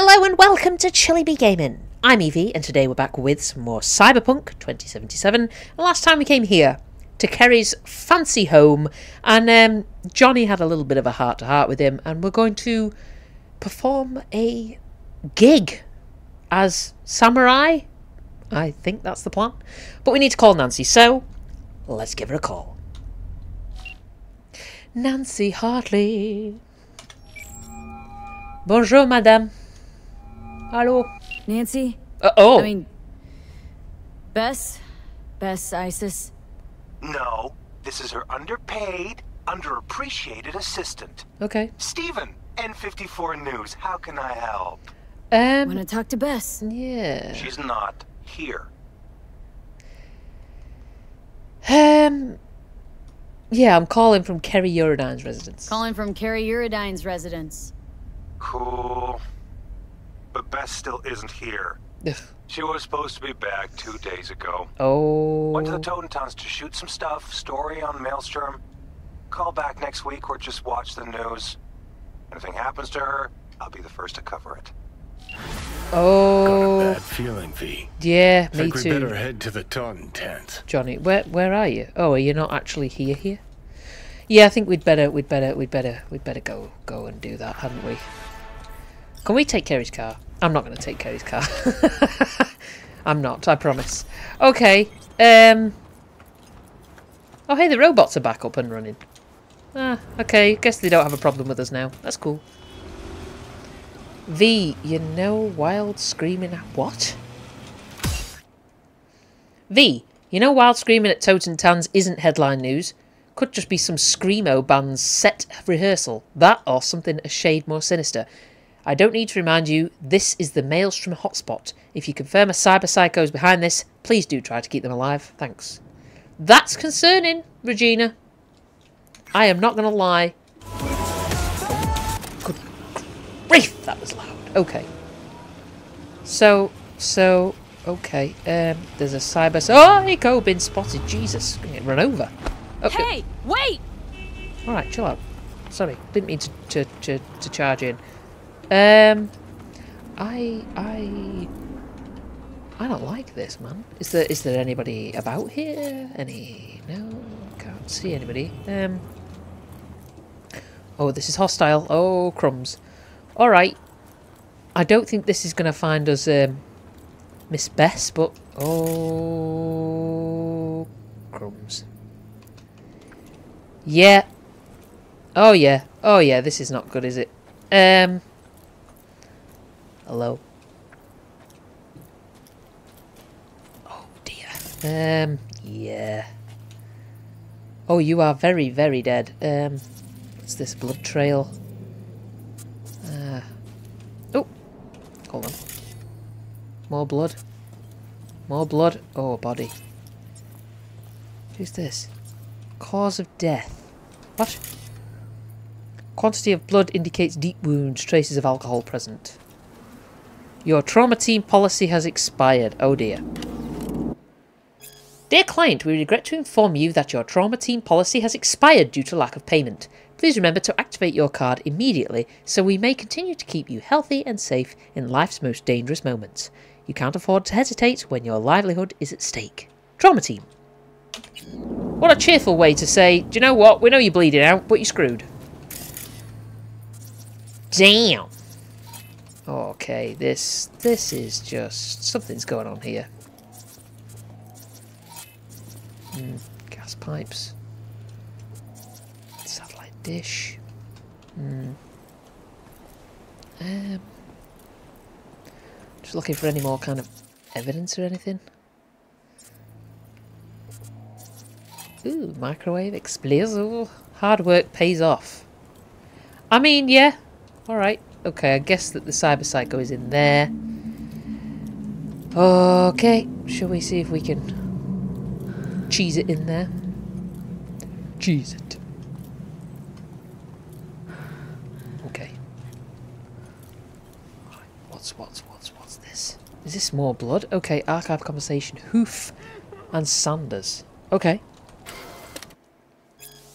Hello and welcome to Chilly Bee Gaming. I'm Evie, and today we're back with some more Cyberpunk 2077. And last time we came here to Kerry's fancy home, and um, Johnny had a little bit of a heart to heart with him, and we're going to perform a gig as samurai. I think that's the plan. But we need to call Nancy, so let's give her a call. Nancy Hartley. Bonjour, madame. Hello. Nancy? Uh, oh. I mean, Bes? Bes Isis? No, this is her underpaid, underappreciated assistant. okay. Steven, N54 News, how can I help? Um. Wanna talk to Bes? Yeah. She's not here. Um. Yeah, I'm calling from Kerry Eurodyne's residence. Calling from Kerry Eurodyne's residence. Cool. But Beth still isn't here. Ugh. She was supposed to be back two days ago. Oh. Went to the Totentanz to shoot some stuff, story on Maelstrom. Call back next week or just watch the news. Anything happens to her, I'll be the first to cover it. Oh. Got a bad feeling, V. Yeah, me Think we better head to the Totentanz. Johnny, where where are you? Oh, are you not actually here here? Yeah, I think we'd better we'd better we'd better we'd better go go and do that, hadn't we? Can we take Kerry's car? I'm not going to take Kerry's car. I'm not, I promise. Okay. Um Oh, hey, the robots are back up and running. Ah, okay. Guess they don't have a problem with us now. That's cool. V, you know wild screaming at what? V, you know Wild Screaming at Totentanz isn't headline news. Could just be some Screamo band's set rehearsal. That or something a shade more sinister. I don't need to remind you, this is the Maelstrom hotspot. If you confirm a cyber psycho is behind this, please do try to keep them alive. Thanks. That's concerning, Regina. I am not going to lie. Good grief, that was loud. Okay. So, so, okay. Um, there's a cyber. Oh, Eco been spotted. Jesus, gonna run over. Okay. Hey, wait! All right, chill out. Sorry, didn't mean to to to, to charge in. Um, I I I don't like this, man. Is there is there anybody about here? Any? No, can't see anybody. Um. Oh, this is hostile. Oh, crumbs. All right. I don't think this is going to find us, um, Miss Bes, but oh, crumbs. Yeah. Oh yeah. Oh yeah. This is not good, is it? Um. Hello. Oh dear. Um. Yeah. Oh, you are very, very dead. Um. What's this blood trail? Uh. Oh. Hold on. More blood. More blood. Oh, body. Who's this? Cause of death. What? Quantity of blood indicates deep wounds, traces of alcohol present. Your trauma team policy has expired. Oh dear. Dear client, we regret to inform you that your trauma team policy has expired due to lack of payment. Please remember to activate your card immediately so we may continue to keep you healthy and safe in life's most dangerous moments. You can't afford to hesitate when your livelihood is at stake. Trauma team. What a cheerful way to say, do you know what? We know you're bleeding out, but you're screwed. Damn. Okay, this this is just something's going on here. Hmm, gas pipes. Satellite dish. Hmm. Um. Just looking for any more kind of evidence or anything. Ooh, microwave explosive. Hard work pays off. I mean, yeah. Alright. Okay, I guess that the cyber psycho is in there. Okay. Shall we see if we can cheese it in there? Cheese it. Okay. Right, What's what's what's what's this? Is this more blood? Okay, archive conversation. Hoof and Sanders. Okay.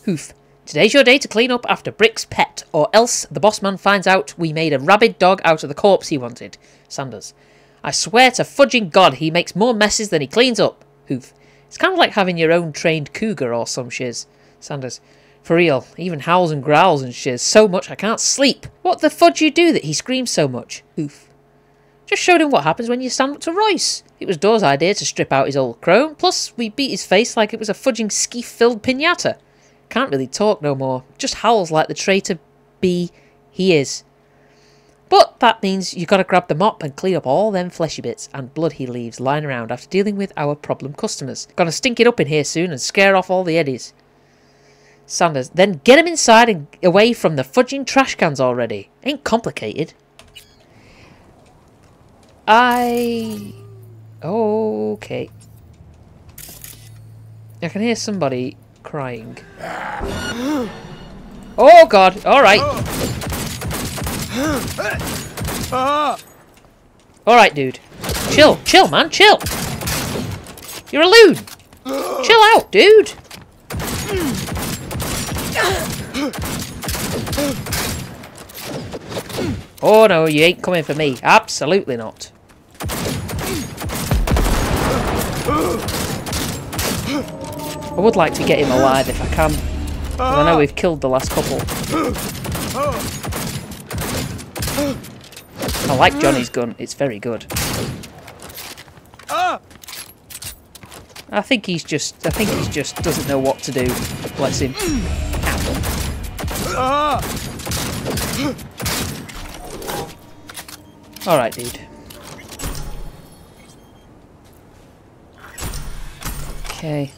Hoof. Today's your day to clean up after Brick's pet, or else the boss man finds out we made a rabid dog out of the corpse he wanted. Sanders. I swear to fudging God he makes more messes than he cleans up. Hoof. It's kind of like having your own trained cougar or some shiz. Sanders. For real, even howls and growls and shiz so much I can't sleep. What the fudge you do that he screams so much? Hoof. Just showed him what happens when you stand up to Royce. It was Dawes' idea to strip out his old chrome, plus we beat his face like it was a fudging skeef-filled pinata. Can't really talk no more, just howls like the traitor bee he is. But that means you've gotta grab the mop and clean up all them fleshy bits and blood he leaves lying around after dealing with our problem customers. Gonna stink it up in here soon and scare off all the eddies. Sanders, then get him inside and away from the fudging trash cans already. Ain't complicated. I... Okay. I can hear somebody crying. Oh god, alright. Alright, dude. Chill, chill, man, chill. You're a loon. Chill out, dude. Oh no, you ain't coming for me. Absolutely not. I would like to get him alive if I can. I know we've killed the last couple. I like Johnny's gun. It's very good. I think he's just. I think he's just doesn't know what to do. Bless him. All right, dude. Okay.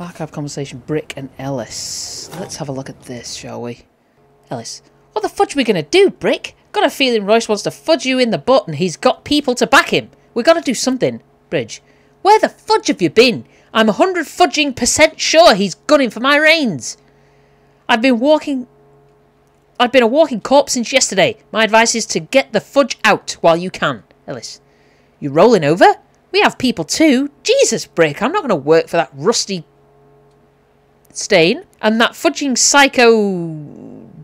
Archive conversation. Brick and Ellis. Let's have a look at this, shall we? Ellis. What the fudge are we gonna do, Brick? Got a feeling Royce wants to fudge you in the butt and he's got people to back him. We gotta do something. Brick. Where the fudge have you been? I'm a hundred fudging percent sure he's gunning for my reins. I've been walking. I've been a walking corpse since yesterday. My advice is to get the fudge out while you can. Ellis. You rolling over? We have people too. Jesus, Brick, I'm not going to work for that rusty stain and that fudging psycho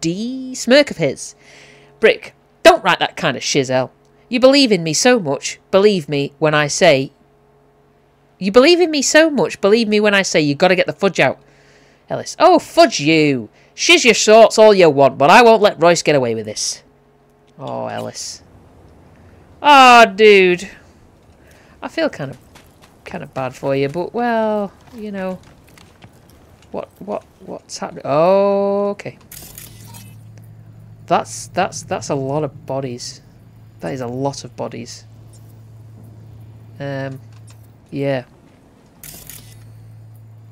D smirk of his. Brick, don't write that kind of shizel. You believe in me so much, believe me when I say. You believe in me so much, believe me when I say you've got to get the fudge out. Ellis, oh, fudge you. Shiz your shorts all you want, but I won't let Royce get away with this. Oh, Ellis. Oh, dude. I feel kind of, kind of bad for you, but well, you know. What, what, what's happening? Oh, okay. That's that's that's a lot of bodies. That is a lot of bodies. Um, yeah.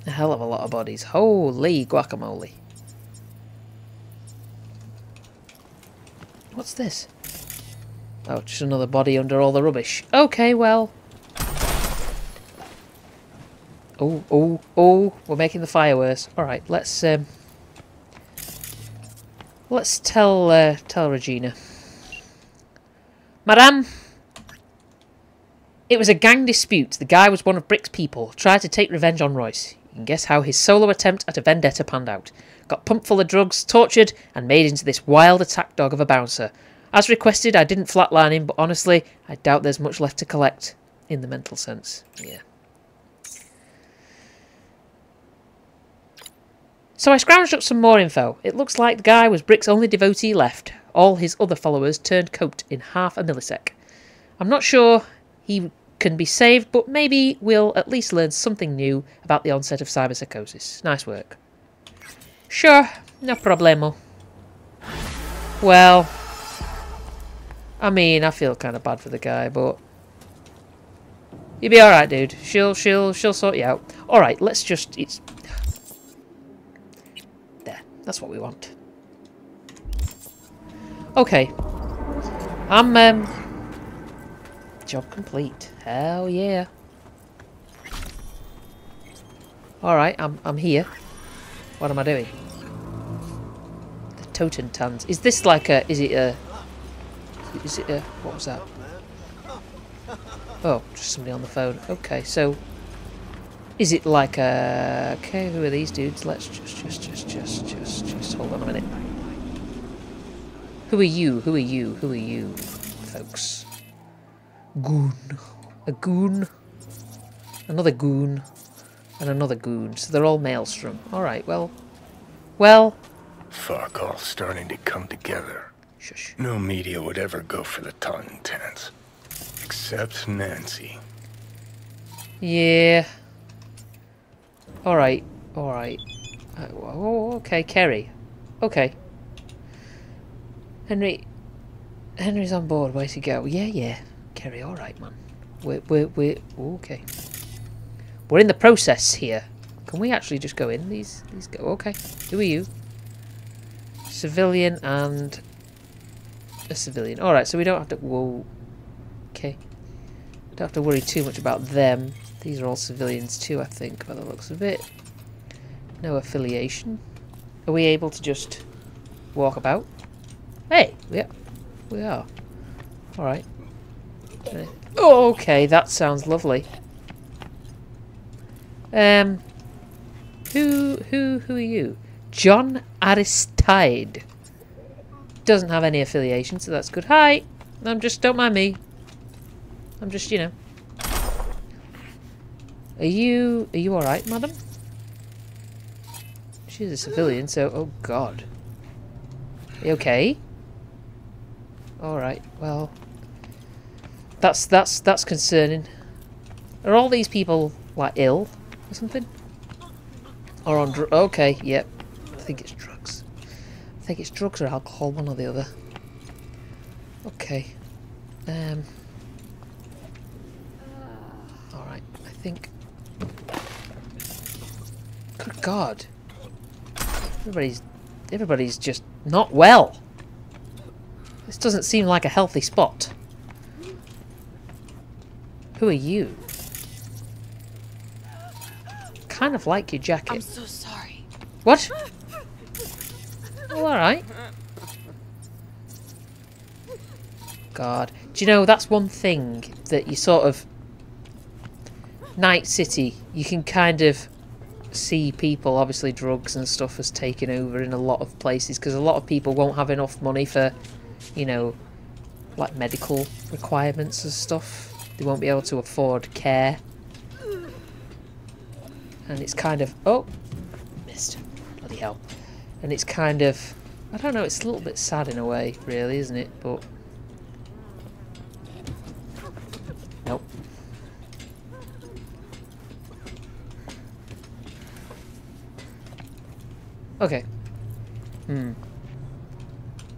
A hell of a lot of bodies. Holy guacamole. What's this? Oh, just another body under all the rubbish. Okay, well. Oh, oh, oh, we're making the fire worse. Alright, let's, um... Let's tell, uh, tell Regina. Madame, it was a gang dispute. The guy was one of Brick's people, tried to take revenge on Royce. You can guess how his solo attempt at a vendetta panned out. Got pumped full of drugs, tortured, and made into this wild attack dog of a bouncer. As requested, I didn't flatline him, but honestly, I doubt there's much left to collect. In the mental sense. Yeah. So I scrounged up some more info. It looks like the guy was Brick's only devotee left. All his other followers turned coat in half a millisec. I'm not sure he can be saved, but maybe we'll at least learn something new about the onset of cyberpsychosis. Nice work. Sure, no problemo. Well, I mean, I feel kind of bad for the guy, but you'll be all right, dude. She'll, she'll, she'll sort you out. All right, let's just. It's. That's what we want. Okay. I'm um. Job complete. Hell yeah. Alright, I'm I'm here. What am I doing? The Totem. Is this like a is it a is it a what was that? Oh, just somebody on the phone. Okay, so Is it like a... Okay, who are these dudes? Let's just, just, just, just, just, just hold on a minute. Who are you? Who are you? Who are you, folks? Goon. A goon. Another goon. And another goon. So they're all Maelstrom. Alright, well... Well... Fuck, all starting to come together. Shush. No media would ever go for the Totentanz. Except Nancy. Yeah. Alright. Alright. Uh, oh, okay, Kerry. Okay. Henry. Henry's on board. Way to go. Yeah, yeah. Kerry, alright, man. We're, we're, we're... Okay. We're in the process here. Can we actually just go in? These, these go... Okay. Who are you? Civilian and... A civilian. Alright, so we don't have to... Whoa. Okay. Don't have to worry too much about them. These are all civilians too, I think, by the looks of it. No affiliation. Are we able to just walk about? Hey, yeah, we are. Alright. Oh, okay, that sounds lovely. Um, who, who, who are you? John Aristide. Doesn't have any affiliation, so that's good. Hi, I'm just, don't mind me. I'm just, you know. Are you, are you alright, madam? She's a civilian, so, oh god. Are you okay? Alright, well. That's, that's, that's concerning. Are all these people, like, ill? Or something? Or on dr- okay, yep. I think it's drugs. I think it's drugs or alcohol, one or the other. Okay. Um. Alright, I think... God. Everybody's... Everybody's just not well. This doesn't seem like a healthy spot. Who are you? Kind of like your jacket. I'm so sorry. What? Oh, alright. God. Do you know, that's one thing that you sort of... Night City, you can kind of see people, obviously drugs and stuff has taken over in a lot of places because a lot of people won't have enough money for, you know, like medical requirements and stuff. They won't be able to afford care. And it's kind of... Oh! Missed. Bloody hell. And it's kind of... I don't know, it's a little bit sad in a way, really, isn't it? But... Okay. Hmm.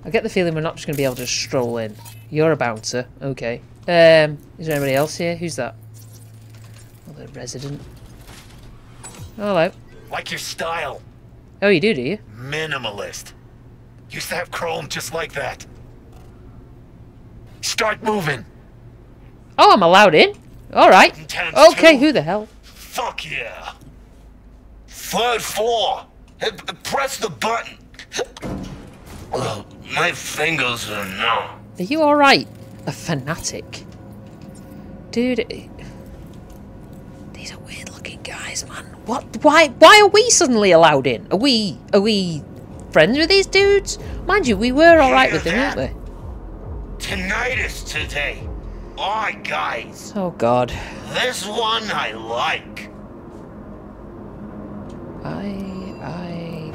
I get the feeling we're not just going to be able to stroll in. You're a bouncer. Okay. Um, is there anybody else here? Who's that? Oh, the resident. Oh, hello. Like your style. Oh, you do, do you? Minimalist. Used to have chrome just like that. Start moving. Oh, I'm allowed in? Alright. Okay, too. who the hell? Fuck yeah. Third floor. Press the button. Oh, my fingers are numb. Are you alright? A fanatic. Dude, these are weird looking guys, man. What? Why? Why are we suddenly allowed in? Are we? Are we friends with these dudes? Mind you, we were alright with them, Hear weren't we? Tinnitus today. Alright, guys. Oh God. This one I like. I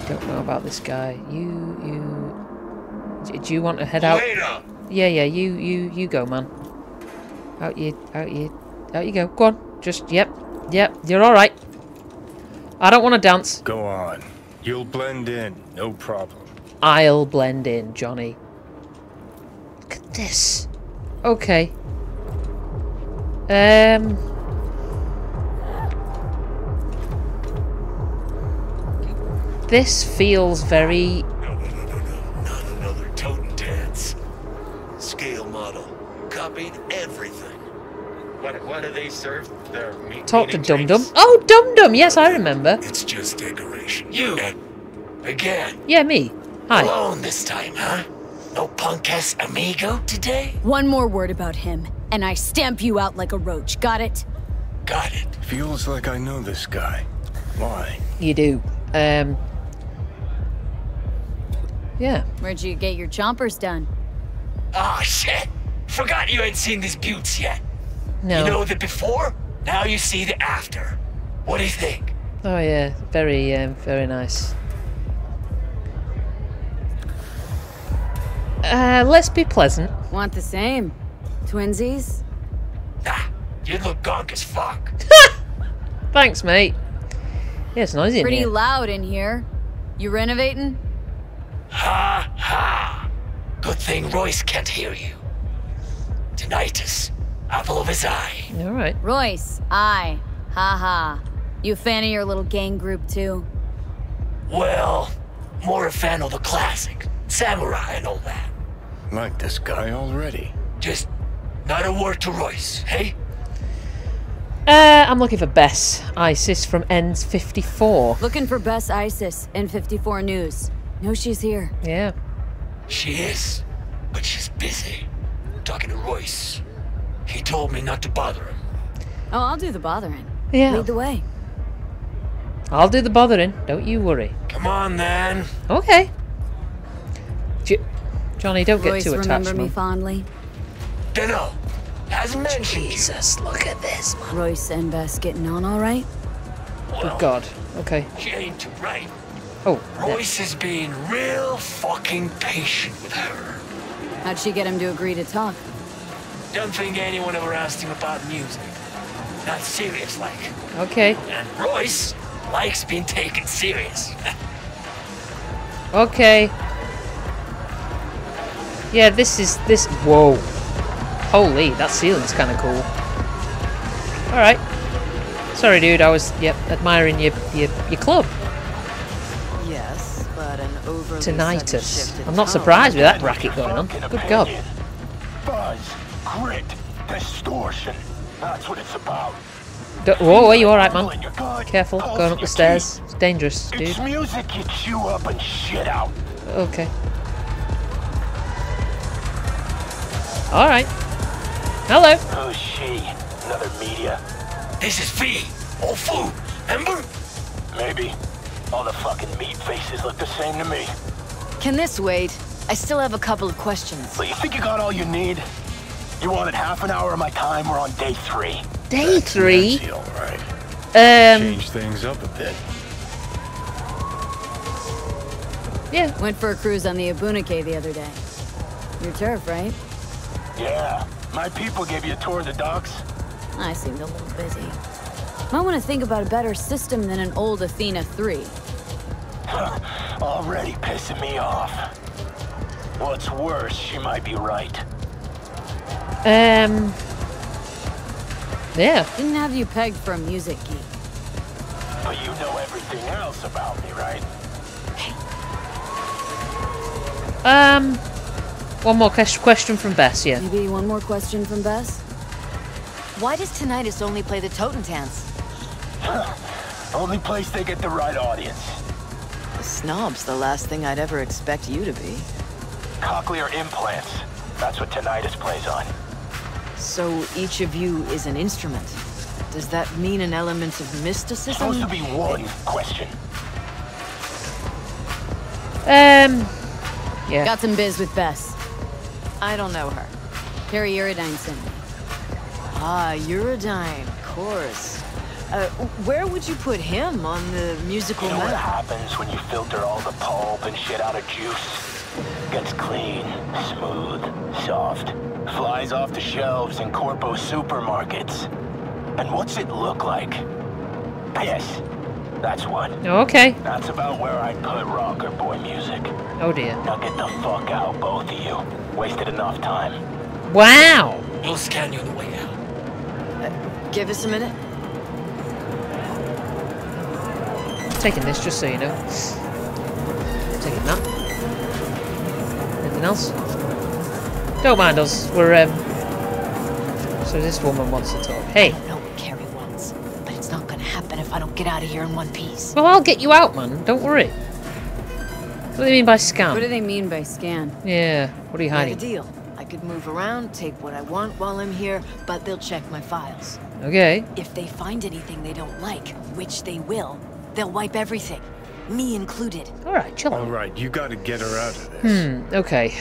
don't know about this guy. You you. Do you want to head out? Later. Yeah, yeah. You you you go, man. Out you out you out you go. Go on. Just yep yep. You're all right. I don't want to dance. Go on. You'll blend in, no problem. I'll blend in, Johnny. Look at this. Okay. Um. This feels very. No, no, no, no, no. Not another Totentanz. Scale model. Copied everything. What, what do they serve? Their meat Talk to Dum Dum. Oh, Dum Dum. Yes, I remember. It's just decoration. You! Again. Yeah, me. Hi. Alone this time, huh? No punk ass amigo today? One more word about him, and I stamp you out like a roach. Got it? Got it. Feels like I know this guy. Why? You do. Um. Yeah. Where'd you get your chompers done? Ah, shit. Forgot you ain't seen these buttes yet. No. You know the before, now you see the after. What do you think? Oh yeah, very, um, very nice. Uh, let's be pleasant. Want the same? Twinsies? Nah, you look gonk as fuck. Thanks, mate. Yeah, it's noisy in here. Pretty loud in here. You renovating? Ha ha. Good thing Royce can't hear you. Tinnitus. Apple of his eye. All right. Royce, I. Ha ha. You a fan of your little gang group too? Well, more a fan of the classic. Samurai and all that. Like this guy already. Just not a word to Royce, hey? Uh, I'm looking for Bes Isis from N54. Looking for Bes Isis, N54 News. Know she's here. Yeah. She is, but she's busy. Talking to Royce. He told me not to bother him. Oh, I'll do the bothering. Yeah. Lead the way. I'll do the bothering. Don't you worry. Come on, then. Okay. J- Johnny, don't get Royce, too attached. remember me fondly? Dunno. Hasn't mentioned you. Jesus, look at this, man. Royce and Bes getting on all right? Well, God. Okay. she ain't too right. Oh. Royce is being real fucking patient with her. How'd she get him to agree to talk? Don't think anyone ever asked him about music. Not serious like. Okay. And Royce likes being taken serious. Okay. Yeah, this is this. Whoa. Holy, that ceiling's kind of cool. All right. Sorry, dude. I was yep admiring your your your club. Tinnitus. I'm not surprised with that bracket going on. Good God. Buzz, grit, distortion. That's what it's about. D- Whoa, are you all right, man? in your gut, Careful, going up the stairs. It's dangerous, teeth. dude. It's music you chew up and shit out. Okay. All right. Hello. Oh, Who's she? Another media? this is V. All food. Remember? Maybe. All the fucking meat faces look the same to me. Can this wait? I still have a couple of questions. So you think you got all you need? You wanted half an hour of my time. We're on day three. Day three. That's all right. Um. Change things up a bit. Yeah. Went for a cruise on the Ebunike the other day. Your turf, right? Yeah. My people gave you a tour of the docks. I seemed a little busy. Might want to think about a better system than an old Athena 3. Already pissing me off. What's worse, she might be right. Um. Yeah. Didn't have you pegged for a music geek. But you know everything else about me, right? Um. One more ques- question from Bes. Yeah. Maybe one more question from Bes? Why does Tinnitus only play the Totentanz? Only place they get the right audience. The snob's the last thing I'd ever expect you to be. Cochlear implants. That's what tinnitus plays on. So each of you is an instrument. Does that mean an element of mysticism? Supposed to be one question. Um. Yeah. Got some biz with Bes. I don't know her. Kerry Eurodyne sent me. Ah, Eurodyne, of course. Uh, where would you put him on the musical You know what happens when you filter all the pulp and shit out of juice? Gets clean, smooth, soft. Flies off the shelves in corpo supermarkets. And what's it look like? Piss. That's what. Okay. That's about where I'd put rocker boy music. Oh dear. Now get the fuck out, both of you. Wasted enough time. Wow. We'll scan you on the way out. Give us a minute. Taking this just so you know. Taking that. Anything else? Don't mind us. We're um. So this woman wants to talk. Hey. I know what Kerry wants, but it's not gonna happen if I don't get out of here in one piece. Well, I'll get you out, man. Don't worry. What do they mean by scan? What do they mean by scan? Yeah. What are you hiding? Like a deal. I could move around, take what I want while I'm here, but they'll check my files. Okay. If they find anything they don't like, which they will, they'll wipe everything. Me included. Alright, chill All out. right, you gotta get her out of this. Hmm, okay.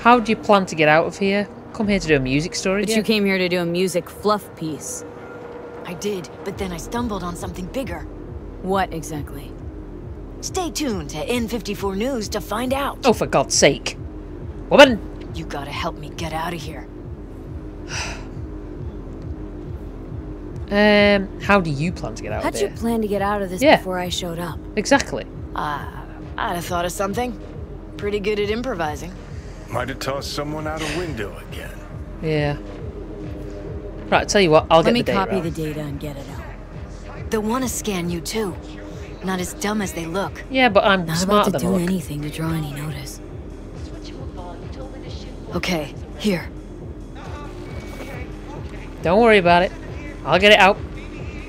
How do you plan to get out of here? Come here to do a music story? But yeah? you came here to do a music fluff piece. I did, but then I stumbled on something bigger. What exactly? Stay tuned to N54 News to find out. Oh, for God's sake. Woman! You gotta help me get out of here. Um, how do you plan to get out How'd of you plan to get out of this Yeah. before I showed up? Exactly. Ah, I'd have thought of something. Pretty good at improvising. Might have tossed someone out a window again. Yeah. Right, tell you what, I'll Let get me the data Let me copy out. the data and get it out. They'll wanna scan you too. Not as dumb as they look. Yeah, but I'm Not smarter about to do look. anything to draw any notice. Okay, here. Don't worry about it. I'll get it out.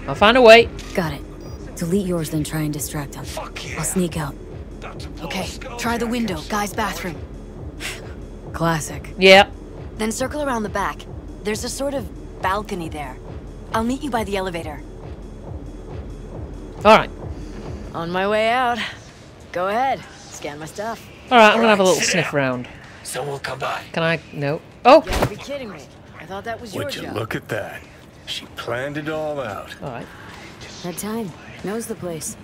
I'll find a way. Got it. Delete yours, then try and distract him. I'll sneak out. Okay, try the window, guy's bathroom. Classic. Yeah. Then circle around the back. There's a sort of balcony there. I'll meet you by the elevator. Alright. On my way out. Go ahead. Scan my stuff. Alright, I'm gonna have a little sit sniff down. around. Someone come by. Can I? No. Oh! You gotta be kidding me. I thought that was your job. Would you look at that? She planned it all out. Alright. Had time. Knows the place.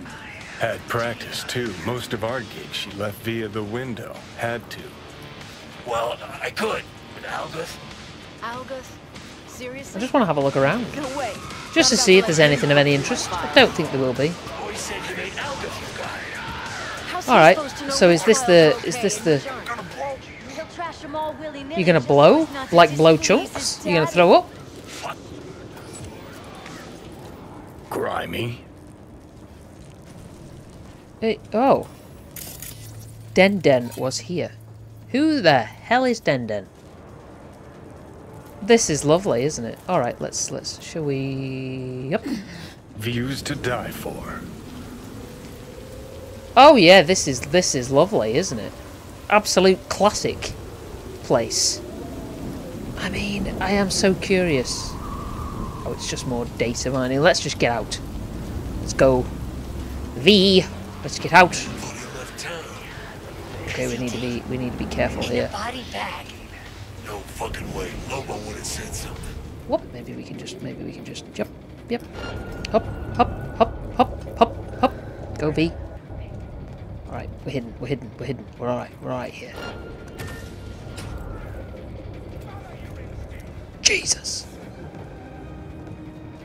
Had practice, too. Most of our gigs she left via the window. Had to. Well, I could. But Albus? Algus? Seriously? I just want to have a look around. No way. Just to see if there's anything of any interest. I don't think there will be. Always said you made Albus, you guy. How's he Alright, supposed to know so is this the- is this the- You're gonna blow? Like blow chunks? You're gonna throw up? Grimy. Hey, oh. Den Den was here. Who the hell is Den Den? This is lovely, isn't it? Alright, let's, let's, shall we... Yep. Views to die for. Oh yeah, this is, this is lovely, isn't it? Absolute classic place. I mean, I am so curious. Oh, it's just more data mining. Let's just get out. Let's go. V. Let's get out. Okay, we need to be we need to be careful here. Body bag. No fucking way. Lobo would have said something. Whoop. Maybe we can just maybe we can just yep yep. Hop hop hop hop hop hop. Go V. All right, we're hidden. We're hidden. We're hidden. We're all right. We're all right here. Jesus.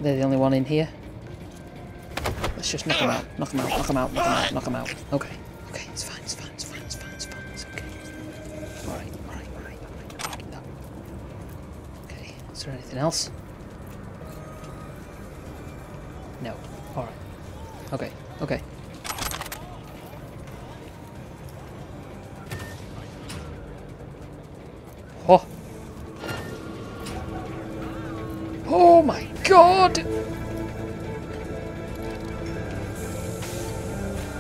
They're the only one in here. Let's just knock them out. Knock them out. Knock them out. Knock them out. Knock them out. Okay. Okay. It's fine. It's fine. It's fine. It's fine. It's fine. It's okay. All right. All right. All right. All right. Okay. Is there anything else? No. All right. Okay. Okay. Oh. Oh my god!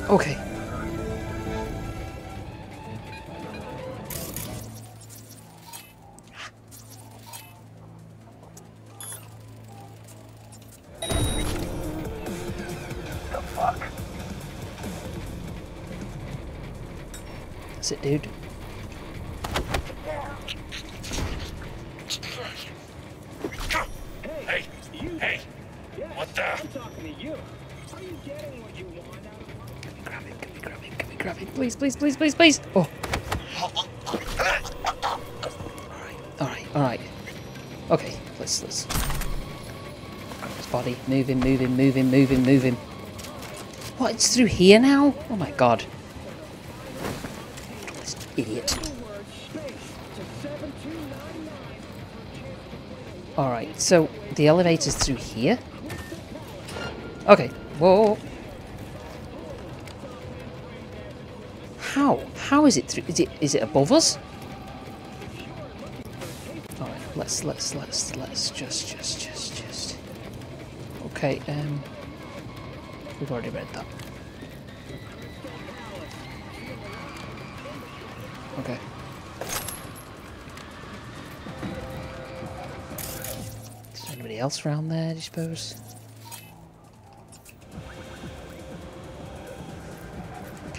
Okay. The fuck? That's it, dude. Please, please, please, please! Oh. Alright, alright, alright. Okay, let's, let's... His body. Him, move him, move him. What, it's through here now? Oh my god. This idiot. Alright, so the elevator's through here? Okay, whoa. It? Through? Is it is it above us? All right. Let's let's let's let's just just just just. Okay. Um. We've already read that. Okay. Is there anybody else around there? Do you suppose?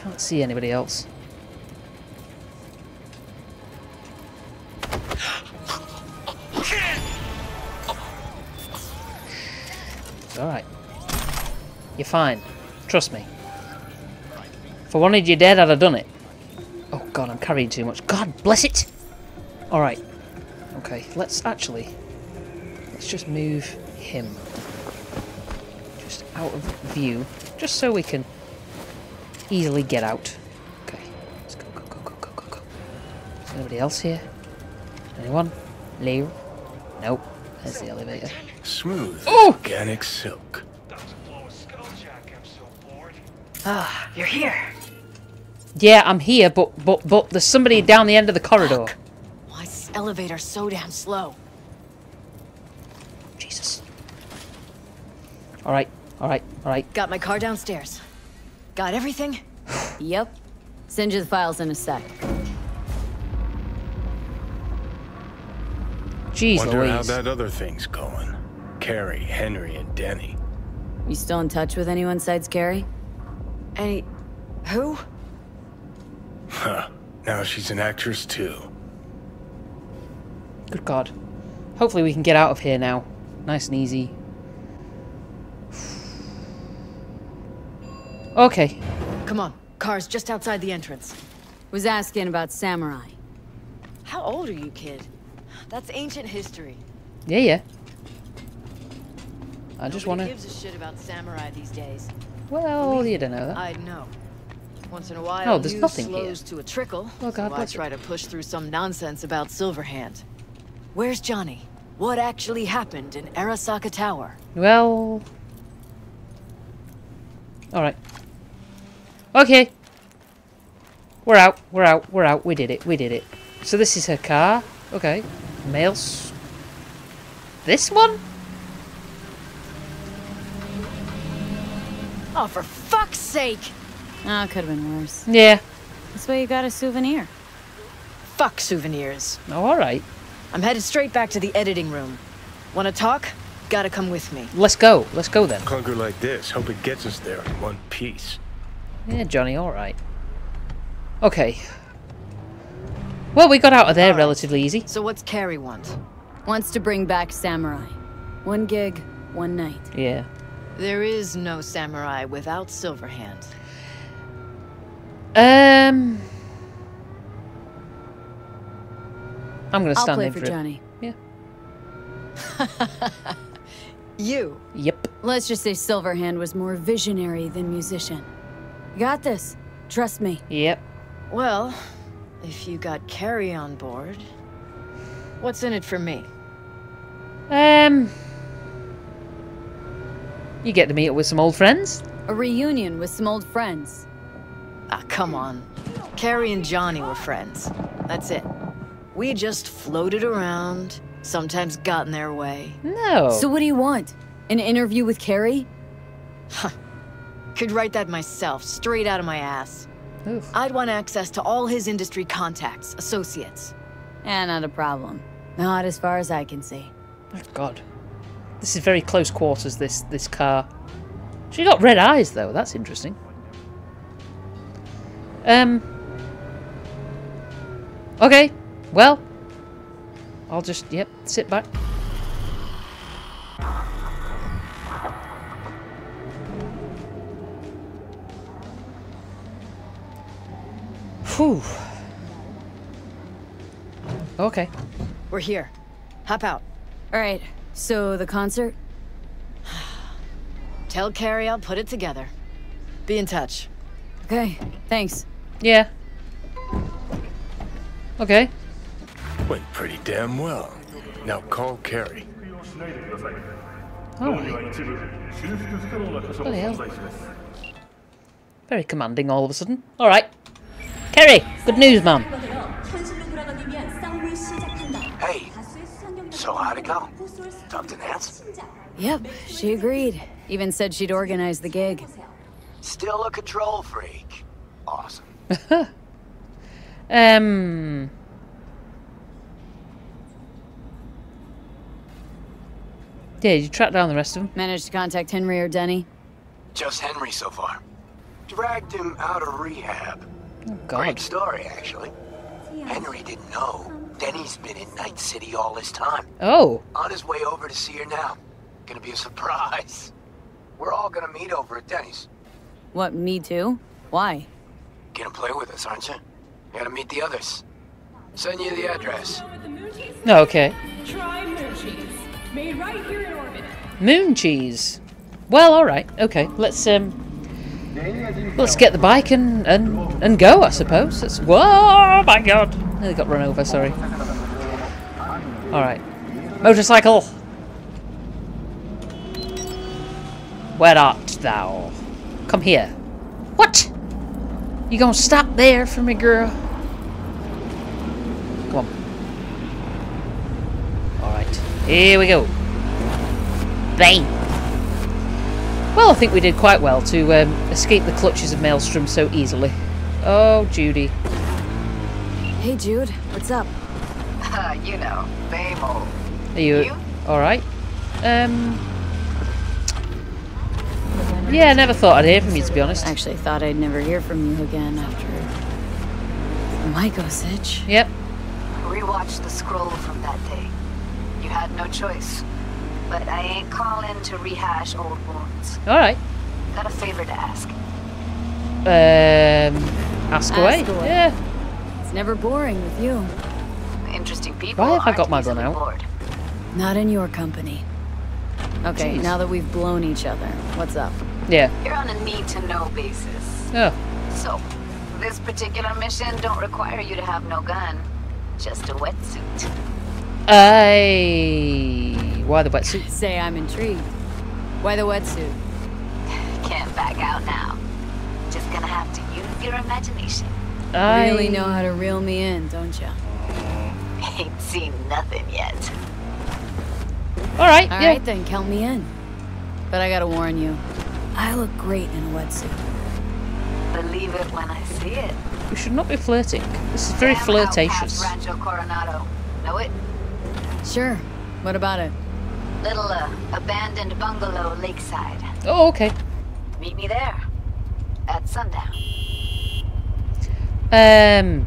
can't see anybody else. Fine. Trust me. If I wanted you dead, I'd have done it. Oh god, I'm carrying too much. God bless it! Alright. Okay, let's actually... Let's just move him. Just out of view. Just so we can easily get out. Okay. Let's go, go, go, go, go, go, go. Is anybody else here? Anyone? Leo? Nope. There's the elevator. Smooth Oh! organic silk. Ah, you're here. Yeah, I'm here, but but but there's somebody down the end of the corridor. Why is this elevator so damn slow? Jesus. Alright, alright, alright. Got my car downstairs. Got everything? Yep. Send you the files in a sec. Jeez Wonder how Louise. that other thing's going. Kerry, Henry, and Denny. You still in touch with anyone besides Kerry? Any... Who? Huh. Now she's an actress too. Good God. Hopefully we can get out of here now. Nice and easy. Okay. Come on. Car's just outside the entrance. Was asking about Samurai. How old are you, kid? That's ancient history. Yeah, yeah. I just Nobody want to... gives a shit about samurai these days. Well, you don't know that. I'd know. Once in a while, Oh, there's nothing here. to a trickle. Oh, God so I try to push through some nonsense about Silverhand. Where's Johnny? What actually happened in Arasaka Tower? Well... Alright. Okay. We're out, we're out, we're out. We did it, we did it. So this is her car. Okay. Mail... s- This one? Oh, for fuck's sake! Ah, could have been worse. Yeah. That's why you got a souvenir. Fuck souvenirs. Oh, alright. I'm headed straight back to the editing room. Wanna talk? Gotta come with me. Let's go. Let's go then. Clunker like this, hope it gets us there in one piece. Yeah, Johnny, alright. Okay. Well, we got out of there Alright. relatively easy. So what's Kerry want? Wants to bring back Samurai. One gig, one night. Yeah. There is no samurai without silver Silverhand. Um... I'm gonna I'll stand play in for for it. Johnny. Yeah. You. Yep. Let's just say Silverhand was more visionary than musician. You got this. Trust me. Yep. Well, if you got Kerry on board, what's in it for me? Um... You get to meet up with some old friends. A reunion with some old friends. Ah, come on. Kerry and Johnny were friends. That's it. We just floated around, sometimes got in their way. No. So what do you want? An interview with Kerry? Huh. Could write that myself, straight out of my ass. Oof. I'd want access to all his industry contacts, associates. Eh, not a problem. Not as far as I can see. Oh, God. This is very close quarters, this this car. She got red eyes, though. That's interesting. Um... Okay. Well... I'll just, yep, sit back. Whew. Okay. We're here. Hop out. All right. So the concert? Tell Kerry I'll put it together. Be in touch. Okay. Thanks. Yeah. Okay. Went pretty damn well. Now call Kerry. Alright. Bloody hell. Very commanding all of a sudden. Alright. Kerry, good news, ma'am. Hey, so how'd it go? Talk to Nance? Yep. She agreed. Even said she'd organize the gig. Still a control freak. Awesome. um. Yeah, you track down the rest of them. Managed to contact Henry or Denny? Just Henry so far. Dragged him out of rehab. Oh, Great God. story, actually. Henry didn't know. Denny's been in Night City all this time. Oh, On his way over to see her now. Gonna be a surprise. We're all gonna meet over at Denny's. What, me too? Why? Gonna play with us, aren't you? Gotta meet the others. Send you the address. no, okay. Try moon cheese. Made right here in orbit. Moon cheese. Well, all right. Okay, let's um, let's get the bike and and and go. I suppose. Let's. Whoa! My God! Nearly got run over. Sorry. All right. Motorcycle. Where art thou? Come here. What? You gonna stop there for me, girl? Come on. All right. Here we go. Bang. Well, I think we did quite well to um, escape the clutches of Maelstrom so easily. Oh, Judy. Hey, Jude, what's up? Uh, you know, same old. Are you, You? all right? Um. Yeah, I never thought I'd hear from you, to be honest. Actually, thought I'd never hear from you again after Mike Osage. Yep. Rewatch the scroll from that day. You had no choice. But I ain't calling to rehash old wounds. All right. Got a favor to ask. Um. Ask away. Ask away. Yeah. It's never boring with you. Interesting people. Why have I got my gun easily out? bored. Not in your company. Okay, Jeez. now that we've blown each other, what's up? Yeah. You're on a need-to-know basis. Yeah. So, this particular mission don't require you to have no gun. Just a wetsuit. I. Why the wetsuit? Say I'm intrigued. Why the wetsuit? Can't back out now. Just gonna have to use your imagination. I Really know how to reel me in, don't you? Ain't seen nothing yet. All right. All yeah. right then, count me in. But I gotta warn you, I look great in a wetsuit. Believe it when I see it. We should not be flirting. This is very Damn flirtatious. outcast Rancho Coronado. Know it? Sure. What about it? Little uh, abandoned bungalow lakeside. Oh, okay. Meet me there. At sundown. Um.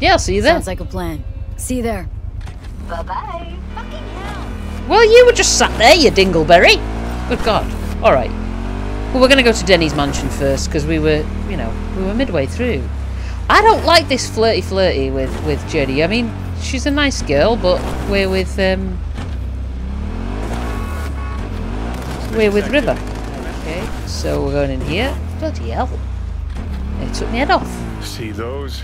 Yeah, I'll see you there. Sounds like a plan. See you there. Bye bye. Fucking hell. Well, you were just sat there, you dingleberry. Good God. All right. Well, we're going to go to Denny's mansion first because we were, you know, we were midway through. I don't like this flirty flirty with with Judy. I mean, she's a nice girl, but we're with um, we're with River. Okay, so we're going in here. Bloody hell! It took my head off. See those?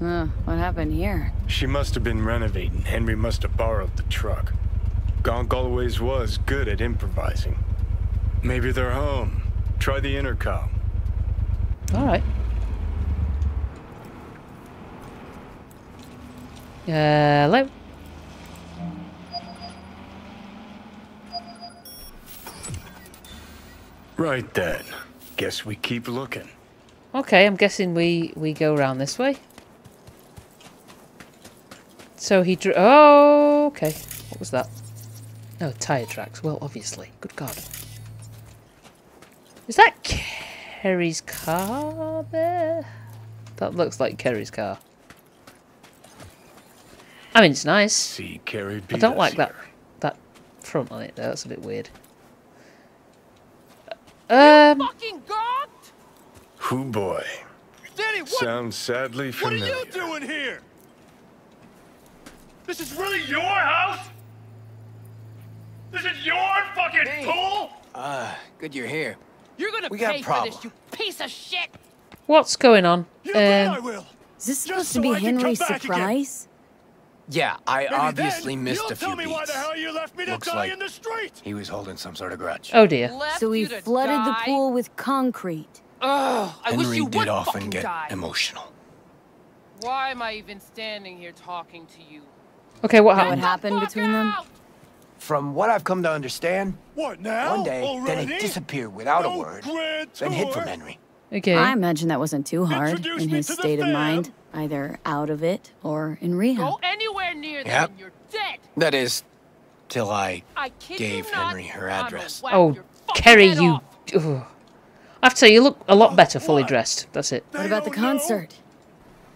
Huh, what happened here? She must have been renovating. Henry must have borrowed the truck. Gonk always was good at improvising. Maybe they're home. Try the intercom. All right. Uh, hello. Right then. Guess we keep looking. Okay, I'm guessing we we go around this way. So he drew. Oh, okay. What was that? No, tire tracks. Well, obviously. Good God. Is that Kerry's car there? That looks like Kerry's car. I mean, it's nice. See Kerry I don't like that that front on it though. That's a bit weird. Um. Fucking God! Who boy. Danny, what? Sounds sadly familiar. What are you doing here? This is really your house? This is your fucking pool? Uh, good you're here. You're gonna We got pay a for this, you piece of shit! What's going on? Um, will. Is this Just supposed so to be I can come Henry's back again. Surprise? Yeah, I Maybe obviously then missed you'll a few tell me why beats. the hell you left me to Looks die like in the street. he was holding some sort of grudge. oh dear. Left So we you to flooded the pool with concrete. Oh, I wish Henry you did would often get die. emotional. Why am I even standing here talking to you? Okay, what happened? what happened between them? From what I've come to understand, What now? one day then he disappeared without a word, grand then hid from? Henry. Okay. I imagine that wasn't too hard Introduce in his state of fam. mind, either out of it or in rehab. Go anywhere near them Yep. and you're dead. That is, till I I gave you not, Henry her address. Oh, Kerry, you... Ugh. I have to say, you look a lot better fully dressed. That's it. What about the concert?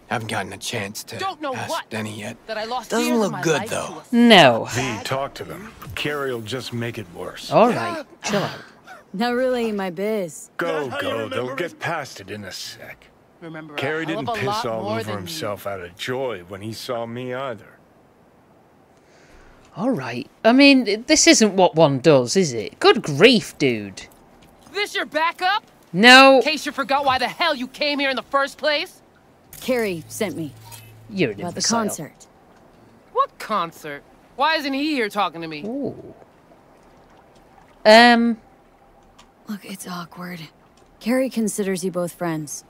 I haven't gotten a chance to Don't know ask what. Denny yet. That I lost Doesn't look good though. No. V, talk to them. Kerry will just make it worse. All right, chill out. Not really my biz. Go, go. They'll get past it in a sec. Remember Kerry didn't a piss lot all more over than himself out of joy when he saw me either. All right. I mean, this isn't what one does, is it? Good grief, dude. This your backup? No, In case you forgot why the hell you came here in the first place? Kerry sent me you're an about the concert. What concert? Why isn't he here talking to me? Ooh. Um, Look, it's awkward. Kerry considers you both friends.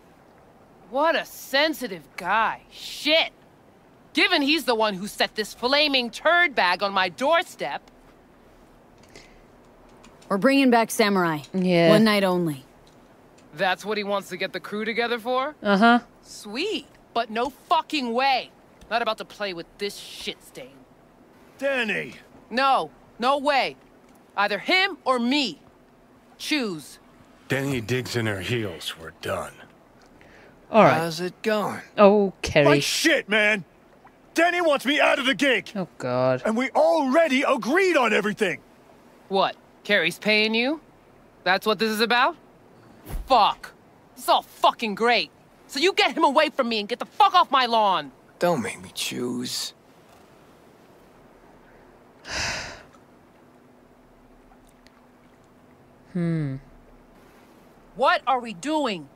What a sensitive guy. Shit. Given he's the one who set this flaming turd bag on my doorstep. We're bringing back Samurai. Yeah. One night only. That's what he wants to get the crew together for? uh-huh. Sweet. But no fucking way. Not about to play with this shit stain. Danny! No. No way. Either him or me. Choose. Danny digs in her heels. We're done. All right. How's it going? Oh, Kerry. Like shit, man! Danny wants me out of the gig! Oh, God. And we already agreed on everything! What? Kerry's paying you? That's what this is about? Fuck. This is all fucking great. So you get him away from me and get the fuck off my lawn. Don't make me choose. Hmm. What are we doing?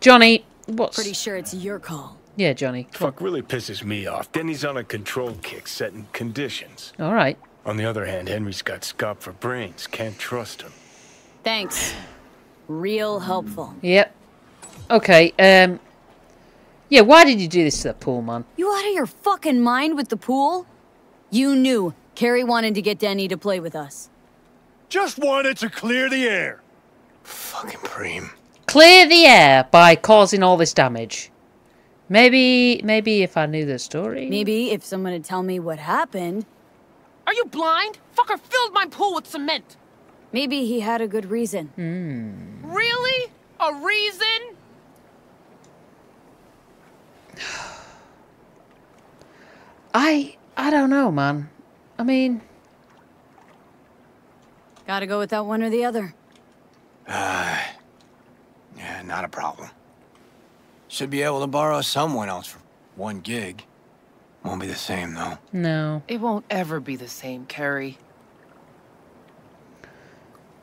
Johnny, what's... Pretty sure it's your call. Yeah, Johnny. Fuck really pisses me off. Denny's on a control kick, setting conditions. All right. On the other hand, Henry's got scop for brains. Can't trust him. Thanks. Real helpful. Yep. Okay, um... Yeah, why did you do this to the pool, man? You out of your fucking mind with the pool? You knew Kerry wanted to get Denny to play with us. Just wanted to clear the air! Fucking Preem. Clear the air by causing all this damage. Maybe, maybe if I knew the story. Maybe if someone would tell me what happened, Are you blind? Fucker filled my pool with cement. maybe he had a good reason. Really? A reason? I, I don't know, man. I mean, Gotta go with that one or the other. Uh, yeah, not a problem. Should be able to borrow someone else for one gig. Won't be the same, though. no. It won't ever be the same, Kerry.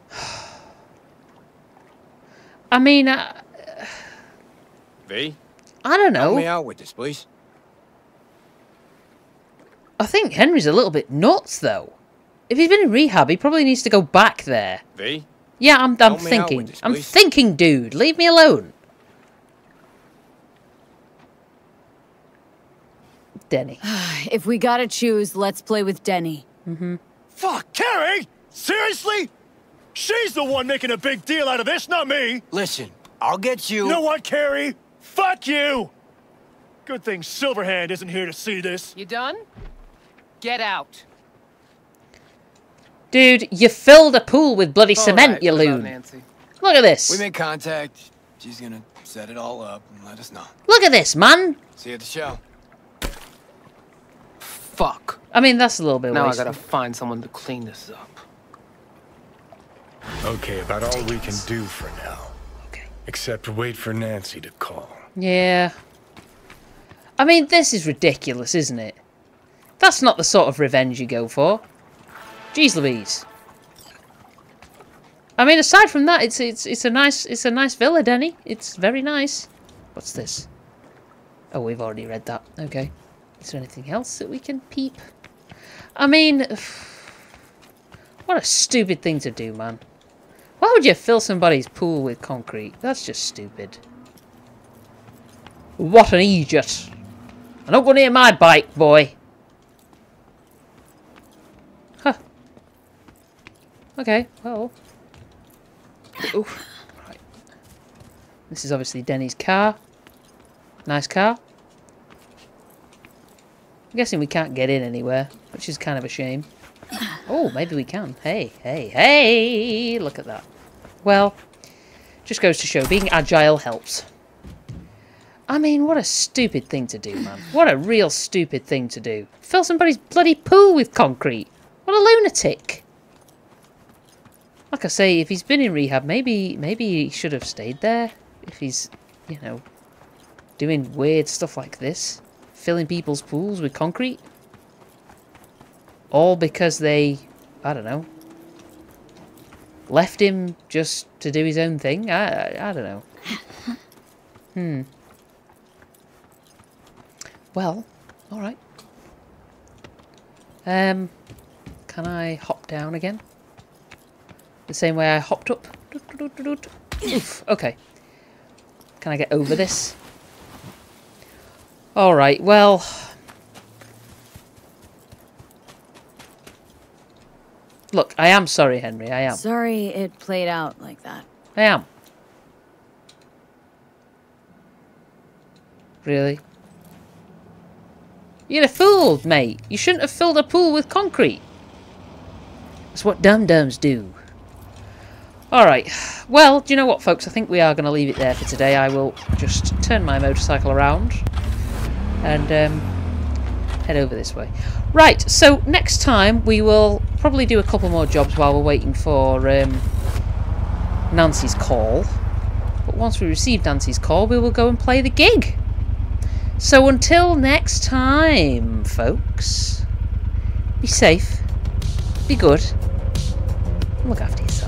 I mean, I, V? I don't know. Help me out with this, please. I think Henry's a little bit nuts, though. If he's been in rehab, he probably needs to go back there. V? Yeah, I'm, I'm Help me out thinking. this, I'm thinking, dude. Leave me alone. Denny. If we gotta choose, let's play with Denny. Mm-hmm. Fuck, Kerry! Seriously? She's the one making a big deal out of this, not me! Listen, I'll get you. You know what, Kerry? Fuck you! Good thing Silverhand isn't here to see this. You done? Get out. Dude, you filled a pool with bloody All cement, right, you loon. Nancy? Look at this. We make contact. She's gonna set it all up and let us know. Look at this, man. See you at the show. Fuck. I mean, that's a little bit Now I gotta find someone to clean this up. Okay, about all we can do for now. Okay. Except wait for Nancy to call. Yeah. I mean, this is ridiculous, isn't it? That's not the sort of revenge you go for. Jeez Louise. I mean, aside from that, it's it's it's a nice it's a nice villa, Denny. It's very nice. What's this? Oh, we've already read that. Okay. Is there anything else that we can peep? I mean, what a stupid thing to do, man. Why would you fill somebody's pool with concrete? That's just stupid. What an idiot. I don't go near my bike, boy. Okay, well. Right. This is obviously Denny's car. Nice car. I'm guessing we can't get in anywhere, which is kind of a shame. Oh, maybe we can. Hey, hey, hey! Look at that. Well, just goes to show being agile helps. I mean, what a stupid thing to do, man. What a real stupid thing to do. Fill somebody's bloody pool with concrete. What a lunatic. Like I say, if he's been in rehab, maybe maybe he should have stayed there. If he's, you know, doing weird stuff like this. Filling people's pools with concrete. All because they, I don't know, left him just to do his own thing. I, I, I don't know. hmm. Well, all right. Um, can I hop down again? The same way I hopped up. Oof, okay. Can I get over this? Alright, well... Look, I am sorry, Henry, I am. Sorry it played out like that. I am. Really? You're a fool, mate. You shouldn't have filled a pool with concrete. That's what dum-dums do. Alright, well, do you know what, folks? I think we are going to leave it there for today. I will just turn my motorcycle around and um, head over this way. Right, so next time we will probably do a couple more jobs while we're waiting for um, Nancy's call. But once we receive Nancy's call, we will go and play the gig. So until next time, folks, be safe, be good, look after yourself.